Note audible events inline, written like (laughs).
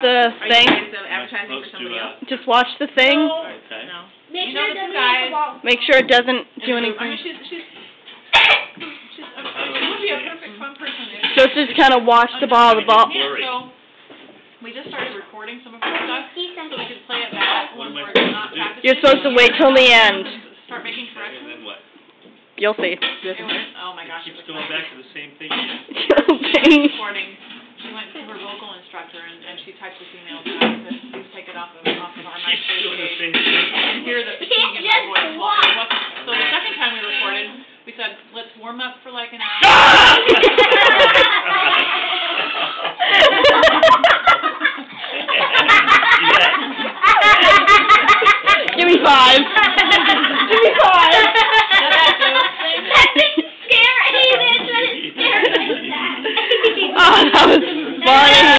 the Are you thing? guys Am I advertising for supposed to, somebody uh, else? Just watch the thing. Okay. No. Make You sure know it the doesn't hit guys- the. Make sure it doesn't do I mean, anything. she's, she's, she's, a- she would be a perfect fun person if. So just kind of watch the ball, the ball. Yeah, Blurry. so, we just started recording some of her stuff, See so we something. could play it back What when am I we're not to do? practicing. You're supposed to wait till the end. Start making And corrections. then what? You'll see. It went, oh my gosh, it Keeps was going back to the same thing (laughs) again. You'll recording, she went to her vocal instructor and, and she typed this email back that please take it off of, off of our Keeps MySpace doing the page. same You can hear the (laughs) fatigue in my voice. Well, it wasn't. So the second time we recorded, we said, let's warm up for like an (laughs) hour.